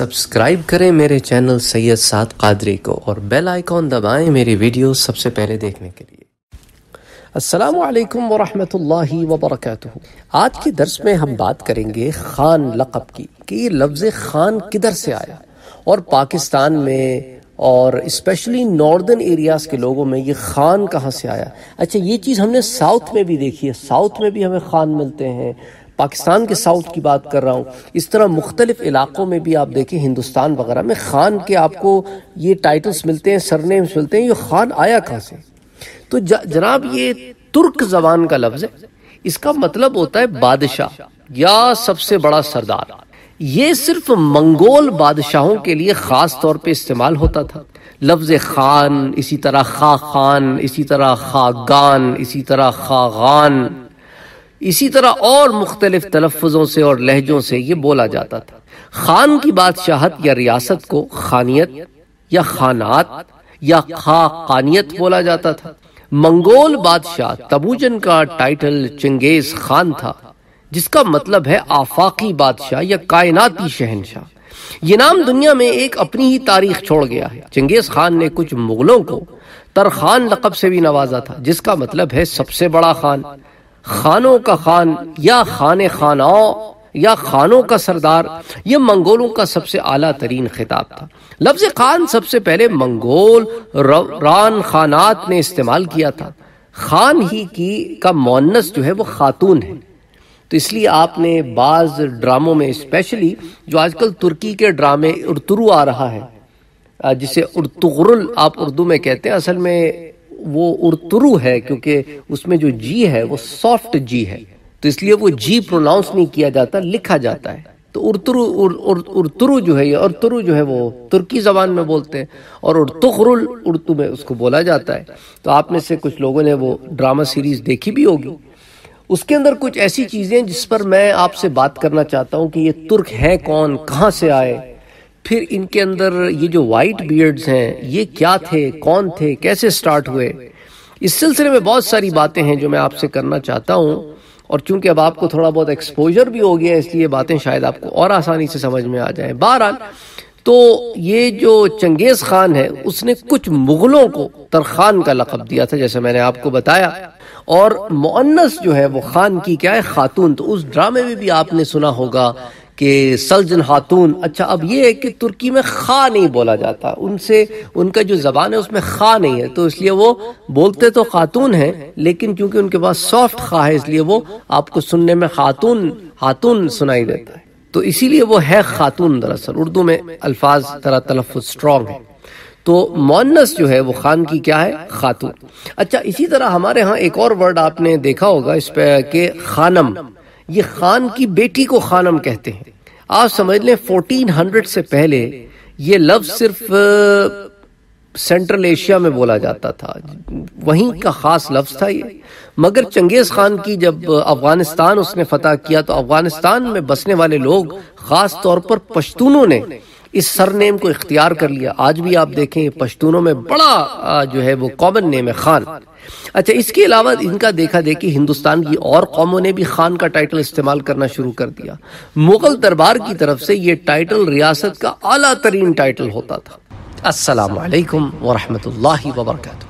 Subscribe کریں میرے channel سید سعد قادری کو اور بیل آئیکن دبائیں میری ویڈیو سب سے پہلے دیکھنے کے لیے۔ السلام علیکم ورحمۃ اللہ وبرکاتہ۔ آج کے درس میں ہم بات کریں گے خان لقب کی کہ یہ لفظ خان کدھر سے آیا اور پاکستان میں اور اسپیشلی ناردن ایریاز کے لوگوں میں یہ خان کہاں سے آیا۔ اچھا یہ چیز ہم نے ساؤتھ میں بھی دیکھی ہے۔ ساؤتھ میں بھی ہمیں خان ملتے ہیں۔ پاکستان کے ساؤتھ کی بات کر رہا ہوں، اس طرح مختلف علاقوں میں بھی آپ دیکھیں، ہندوستان وغیرہ میں خان کے آپ کو یہ ٹائٹلز ملتے ہیں، سرنیمز ملتے ہیں، یہ خان آیا کہاں سے؟ تو جناب یہ ترک زبان کا لفظ ہے، اس کا مطلب ہوتا ہے بادشاہ یا سب سے بڑا سردار۔ یہ صرف منگول بادشاہوں کے لیے خاص طور پہ استعمال ہوتا تھا۔ لفظ خان، اسی طرح خا خان اسی طرح خاگان، اسی طرح خاغان۔ اسی طرح اور مختلف تلفظوں سے اور لہجوں سے یہ بولا جاتا تھا۔ خان کی بادشاہت یا ریاست کو خانیت یا خانات یا خاقانیت بولا جاتا تھا۔ منگول بادشاہ تبوجن کا ٹائٹل چنگیز خان تھا، جس کا مطلب ہے آفاقی بادشاہ یا کائناتی شہنشاہ۔ یہ نام دنیا میں ایک اپنی ہی تاریخ چھوڑ گیا ہے۔ چنگیز خان نے کچھ مغلوں کو ترخان لقب سے بھی نوازا تھا، جس کا مطلب ہے سب سے بڑا خان۔ خانوں کا خان یا خان خاناؤں یا خانوں کا سردار، یہ منگولوں کا سب سے اعلیٰ ترین خطاب تھا۔ لفظ خان سب سے پہلے منگول ران خانات نے استعمال کیا تھا۔ خان ہی کی کا مونس جو ہے وہ خاتون ہے۔ تو اس لیے آپ نے بعض ڈراموں میں اسپیشلی جو آج کل ترکی کے ڈرامے ارترو آ رہا ہے، جسے ارتغرل آپ اردو میں کہتے ہیں، اصل میں وہ ارترو ہے کیونکہ اس میں جو جی ہے وہ سافٹ جی ہے۔ تو اس لیے وہ جی پروناؤنس نہیں کیا جاتا، لکھا جاتا ہے۔ تو ارترو ارترو جو ہے، یہ ارترو جو ہے وہ ترکی زبان میں بولتے ہیں اور ارتغرل اردو میں اس کو بولا جاتا ہے۔ تو آپ میں سے کچھ لوگوں نے وہ ڈرامہ سیریز دیکھی بھی ہوگی۔ اس کے اندر کچھ ایسی چیزیں جس پر میں آپ سے بات کرنا چاہتا ہوں کہ یہ ترک ہے کون، کہاں سے آئے؟ پھر ان کے اندر یہ جو وائٹ بیئرڈز ہیں، یہ کیا تھے؟ کون تھے؟ کیسے سٹارٹ ہوئے؟ اس سلسلے میں بہت ساری باتیں ہیں جو میں آپ سے کرنا چاہتا ہوں۔ اور چونکہ اب آپ کو تھوڑا بہت ایکسپوجر بھی ہو گیا اس لیے باتیں شاید آپ کو اور آسانی سے سمجھ میں آ جائیں۔ بہرحال، تو یہ جو چنگیز خان ہے، اس نے کچھ مغلوں کو ترخان کا لقب دیا تھا، جیسے میں نے آپ کو بتایا۔ اور مؤنس جو ہے، وہ خان کی کیا ہے؟ خاتون۔ تو اس ڈرامے میں بھی آپ نے سنا ہوگا کہ سلجن خاتون اچھا اب یہ ہے کہ ترکی میں خا نہیں بولا جاتا۔ ان سے، ان کا جو زبان ہے، اس میں خا نہیں ہے۔ تو اس لیے وہ بولتے تو خاتون ہیں، لیکن کیونکہ ان کے پاس سافٹ خا ہے، اس لیے وہ آپ کو سننے میں خاتون خاتون سنائی دیتا ہے۔ تو اسی لیے وہ ہے خاتون دراصل۔ اردو میں الفاظ طرح تلفظ سٹرونگ ہے تو مونس جو ہے، وہ خان کی کیا ہے؟ خاتون۔ اچھا اسی طرح ہمارے ہاں ایک اور ورڈ آپ نے دیکھا ہوگا اس پہ کہ خانم۔ یہ خان کی بیٹی کو خانم کہتے ہیں۔ آپ سمجھ لیں فورٹین ہنڈریڈ سے پہلے یہ لفظ صرف سینٹرل ایشیا میں بولا جاتا تھا۔ وہیں کا خاص لفظ تھا یہ۔ مگر چنگیز خان کی جب افغانستان اس نے فتح کیا تو افغانستان میں بسنے والے لوگ خاص طور پر پشتونوں نے اس سر نیم کو اختیار کر لیا۔ آج بھی آپ دیکھیں پشتونوں میں بڑا جو ہے وہ کامن نیم ہے خان۔ اچھا اس کے علاوہ ان کا دیکھا دیکھی ہندوستان کی اور قوموں نے بھی خان کا ٹائٹل استعمال کرنا شروع کر دیا۔ مغل دربار کی طرف سے یہ ٹائٹل ریاست کا اعلیٰ ترین ٹائٹل ہوتا تھا۔ السلام علیکم ورحمۃ اللہ وبرکاتہ۔